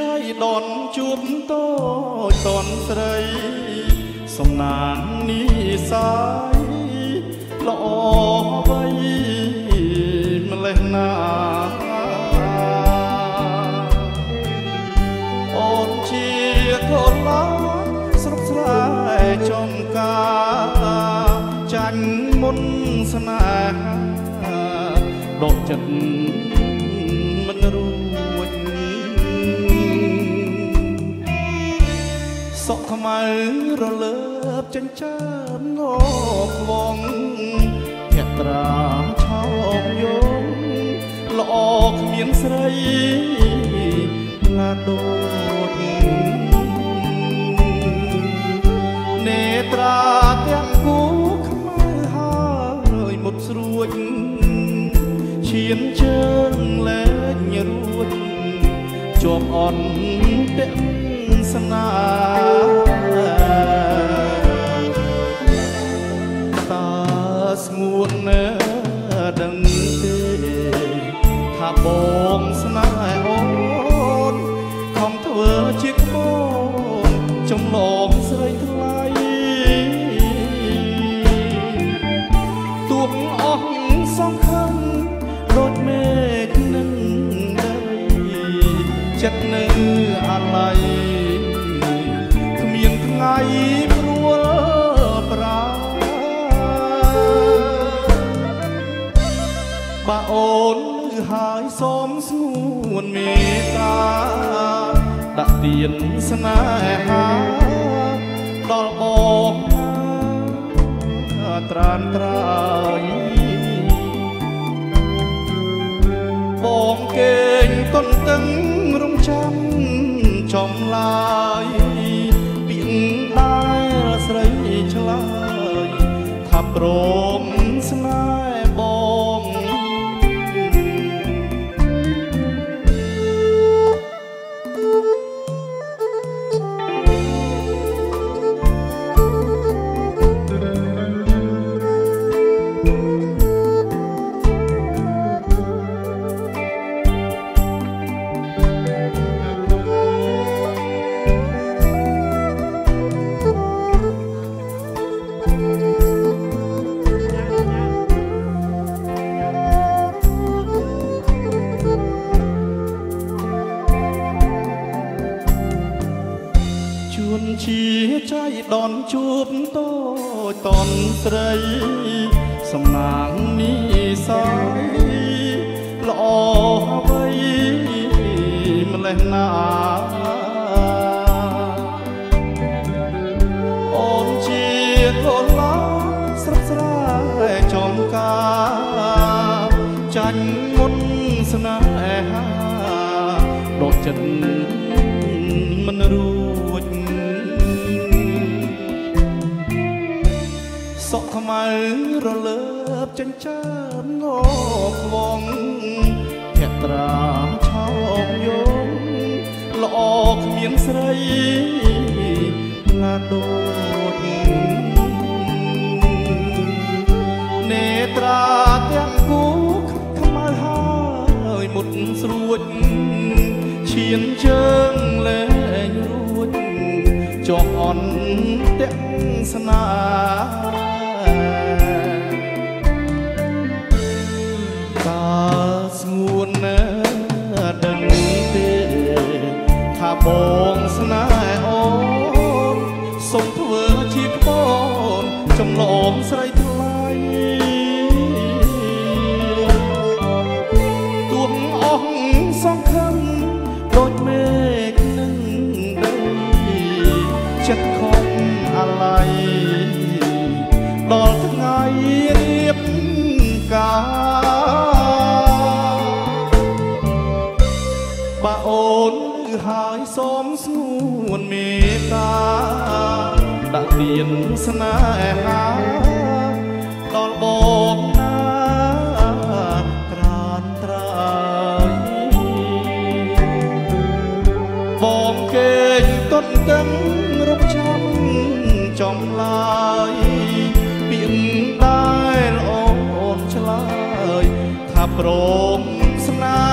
ចៃដនជួបតូចតនស្រី សំណាងនេះសាយល្អអ្វីម្លេះណាអូនជាកូនឡើយស្រុកស្រែចំការចាញ់មុនស្នេហាដកចិត្តមិនរួ សុខខ្មៅរលើបចិញ្ចើមងកវងភក្ត្រាឆោមយងល្អគ្មានស្រីឡាដូចនេត្រាទាំងគូខ្មៅហើយមុតស្រួចឈានជើងលែងរួចជាប់អន់ទាំងស្នា ថាបងស្នេហ៍អូនខំធ្វើជាក្បូនចំឡងស្រីថ្លៃទួងអស់សង្ឃឹមដូចមេឃនឹងដីចិត្តនៅអាឡ័យគ្មានថ្ងៃព្រួលប្រាបើអូនឮហើយ សូមស្ងួនមេត្តាដាក់ទៀនស្នេហាដល់បងណាត្រានត្រើយបងគេងកុនតឹងរំចាំចំឡាយពីងដែរស្រីឆ្លើយថាព្រ ជួនជាចៃដនជួបតូចតនស្រី សំណាងនេះសាយល្អអ្វីម្លេះណាអូនជាកូនឡាស្រស់ស្រែចំការចាញ់មុនស្នេហាដកចិត្ត ខខ្មៅរលើបចិញ្ចើមងកវងភក្ត្រាឆោមយងល្អគ្មានស្រីឡាដូចនេត្រាទាំងគូខ្មៅហើយមុតស្រួចឈានជើងលែងរួចជាប់អន់ទាំងស្នា នចំឡងស្រីថ្លៃទួងអស់សង្ឃឹមដូចមេឃនឹងដីចិត្តខំអាឡ័យដល់ថ្ងៃរៀបការបើអូនឮហើយសូមស្ងួនមេត្តា ដាក់ទៀនស្នេហាដល់បងណាត្រានត្រើយបងគេងតន់កឹងរកចាំចំឡាយពីងដែរអូនឆ្លើយថាព្រមស្នេហ៍